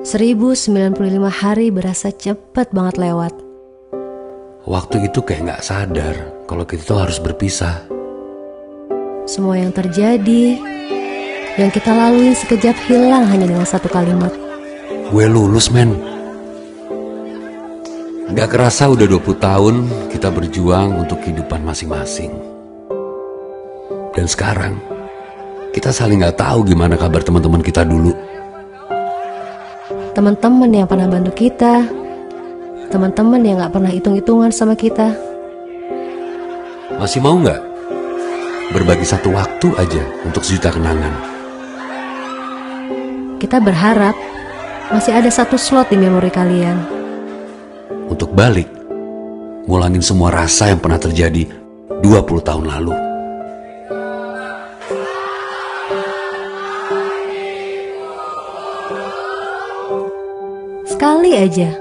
1095 hari berasa cepat banget lewat. Waktu itu kayak nggak sadar kalau kita tuh harus berpisah. Semua yang terjadi, yang kita lalui sekejap hilang hanya dengan satu kalimat. Gue lulus men. Gak kerasa udah 20 tahun kita berjuang untuk kehidupan masing-masing. Dan sekarang, kita saling gak tahu gimana kabar teman-teman kita dulu teman-teman yang pernah bantu kita, teman-teman yang gak pernah hitung-hitungan sama kita. Masih mau nggak berbagi satu waktu aja untuk sejuta kenangan? Kita berharap masih ada satu slot di memori kalian. Untuk balik, ngulangin semua rasa yang pernah terjadi 20 tahun lalu. Sekali aja